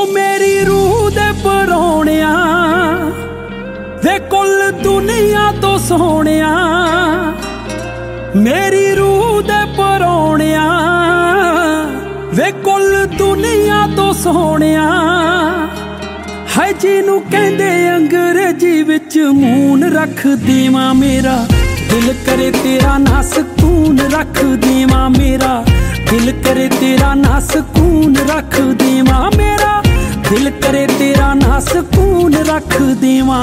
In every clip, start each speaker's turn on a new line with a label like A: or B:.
A: ਹੋ ਮੇਰੀ ਰੂਹ ਦੇ ਪਰੋਣਿਆ ਵੇ ਕੁੱਲ ਦੁਨੀਆ ਤੋਂ ਸੋਹਣਿਆ। ਮੇਰੀ ਰੂਹ ਦੇ ਪਰੋਣਿਆ ਵੇ ਕੁੱਲ ਦੁਨੀਆ ਤੋਂ ਸੋਹਣਿਆ। ਹੈ ਜਿਹਨੂੰ ਕਹਿੰਦੇ ਅੰਗਰੇਜ਼ੀ ਵਿੱਚ ਮੂਨ ਰੱਖ ਦੇਵਾ ਮੇਰਾ। ਦਿਲ ਕਰੇ ਤੇਰਾ ਨਾ ਸਕੂਨ ਰੱਖ ਦੇਵਾ ਮੇਰਾ। ਦਿਲ ਕਰੇ ਤੇਰਾ ਨਾ ਸਕੂਨ ਰੱਖ ਦੇਵਾ ਮੇਰਾ। ਦਿਲ ਕਰੇ ਤੇਰਾ ਨਾ ਸਕੂਨ ਰੱਖ ਦੇਵਾ।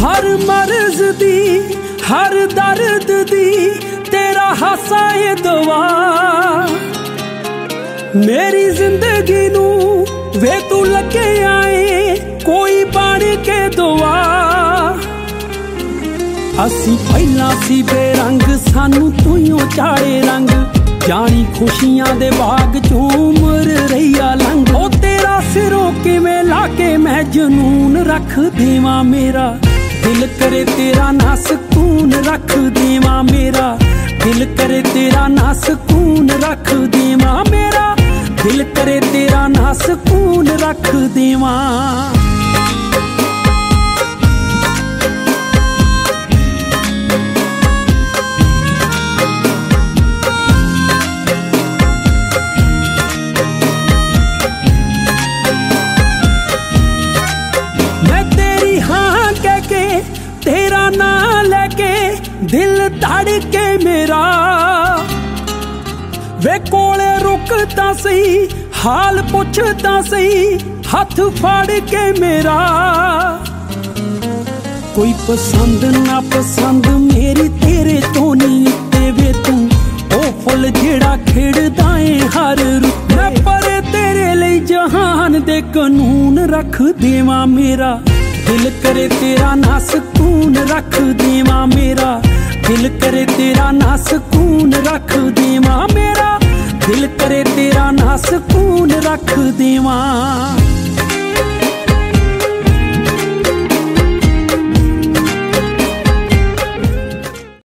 A: ਹਰ ਮਰਜ਼ ਦੀ, ਹਰ ਦਰਦ ਦੀ ਤੇਰਾ ਹਾਸਾ ਏ ਦਵਾ ਮੇਰੀ ਜ਼ਿੰਦਗੀ ਨੂੰ ਅਸੀਂ ਪਹਿਲਾਂ ਸੀ ਬੇਰੰਗ, ਸਾਨੂੰ ਤੂੰ ਹੀ ਚਾੜੇ ਰੰਗ। ਜਾਣੀ ਖੁਸ਼ੀਆਂ ਦੇ ਬਾਗ ਚੋਂ ਉਮਰ ਰਹੀਆ ਲੰਘ। ਉਹ ਤੇਰਾ ਸਿਰੋਂ ਕਿਵੇਂ ਲਾ ਕੇ ਮੈਂ ਜਨੂਨ ਰੱਖ ਦੇਵਾਂ ਮੇਰਾ? ਦਿਲ ਕਰੇ ਤੇਰਾ ਨਾ ਸਕੂਨ ਰੱਖ ਦੇਵਾਂ ਮੇਰਾ। ਦਿਲ ਕਰੇ ਤੇਰਾ ਨਾ ਸਕੂਨ ਰੱਖ ਦੇਵਾਂ ਮੇਰਾ। ਦਿਲ ਕਰੇ ਤੇਰਾ ਨਾ ਸਕੂਨ ਰੱਖ ਦੇਵਾਂ। ਦਿਲ ਧੜ ਕੇ ਮੇਰਾ। ਵੇ ਕੋਲੇ ਰੁਕਦਾ ਸਹੀ, ਹਾਲ ਪੁੱਛਦਾ ਸਹੀ, ਹੱਥ ਫੜ ਕੇ ਮੇਰਾ। ਕੋਈ ਪਸੰਦ ਨਾ ਪਸੰਦ ਮੇਰੀ ਤੇਰੇ ਤੋਂ ਨਹੀਂ ਤੇ ਵੇ ਤੂੰ। ਉਹ ਫੁੱਲ ਜਿਹੜਾ ਖਿੜਦਾ ਏ ਹਰ ਰੁੱਤ। ਮੈਂ ਪਰ ਤੇਰੇ ਲਈ ਜਹਾਨ ਦੇ ਕਾਨੂੰਨ ਰੱਖ ਦੇਵਾਂ ਮੇਰਾ। ਦਿਲ ਕਰੇ ਤੇਰਾ ਨਾ ਸਕੂਨ ਰੱਖ ਦੇਵਾਂ ਮੇਰਾ। ਦਿਲ ਕਰੇ ਤੇਰਾ ਨਾ ਸਕੂਨ ਰੱਖ ਦੇਵਾਂ ਮੇਰਾ। ਦਿਲ ਕਰੇ ਤੇਰਾ ਨਾ ਸਕੂਨ ਰੱਖ ਦੇਵਾਂ।